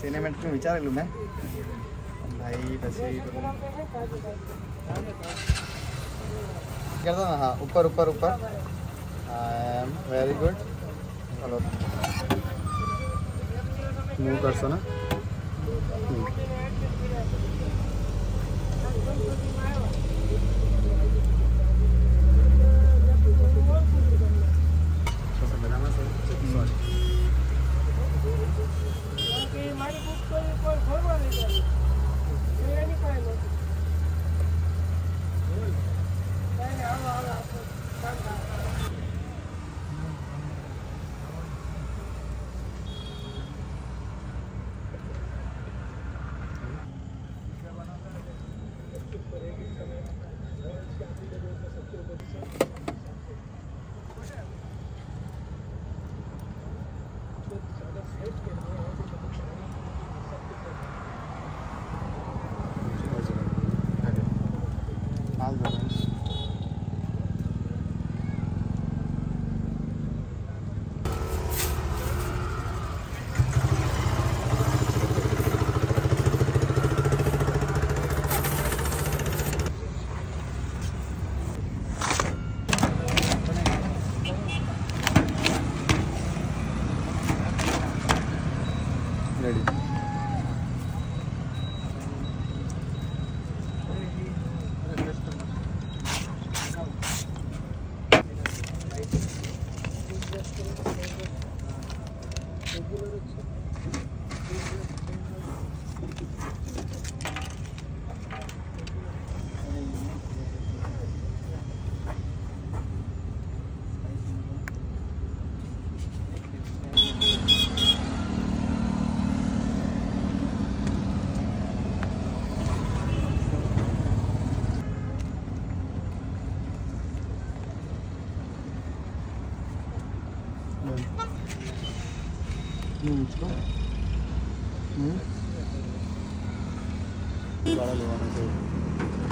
Cinematic में विचार लूँ मैं? भाई तस्वीर करता ना हाँ ऊपर ऊपर ऊपर। वेरी गुड चलो move Alvarez. Ready. Thank you. बड़ा लेवाना चाहिए